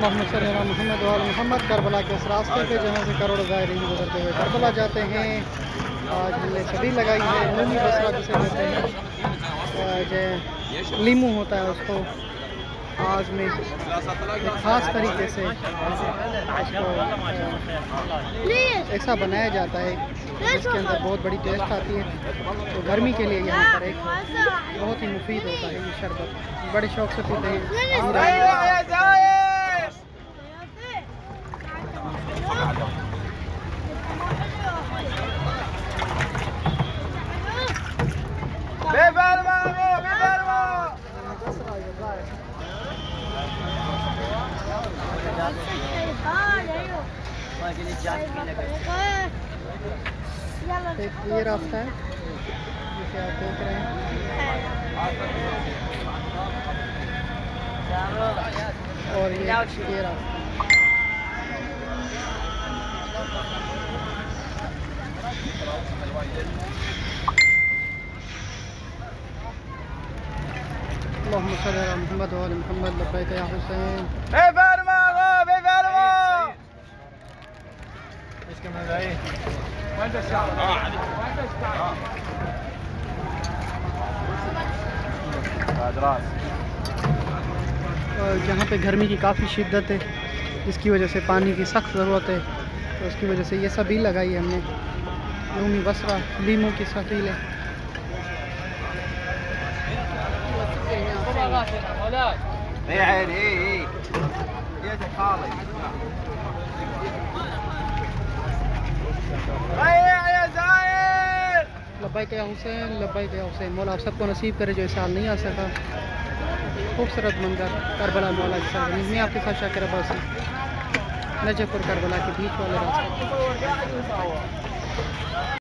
محمد صلی اللہ محمد وال محمد. کربلا کے اس راستے پہ جہاں سے کروڑ زائرین گزرتے ہوئے کربلا جاتے ہیں. آج ہم نے سبھی لگائی ہے عمومی بسرا جسے کہتے ہیں. جو لیمو ہوتا ہے اس کو. آج میں ایک خاص طریقے سے اس کو ایسا بنایا جاتا ہے، جس کے اندر بہت بڑی ٹیسٹ آتی ہے. تو گرمی کے لیے یہاں پر ایک بہت ہی مفید ہوتا ہے یہ شربت. بڑے شوق سے پیتے ہیں. ایک یہ راستہ ہے۔ جسے آپ دیکھ رہے ہیں اور یہ یہ راستہ اللهم صل على محمد وعلى محمد اور جہاں پہ گرمی کی کافی شدت ہے جس کی وجہ سے پانی کی سخت ضرورت ہے تو اس کی وجہ سے یہ سبھی لگائی ہے ہم نے یومی بسرا لیمو کی سفیل ہے يا خالي لبائک یا حسین لبائک یا حسین مولا آپ سب کو نصیب کرے جو اسال سال نہیں آ سکا خوبصورت منظر کربلا مولا کے ساتھ میں آپ کے ساتھ شاکر عباسی نجف اور کربلا کے بیچ والے راستے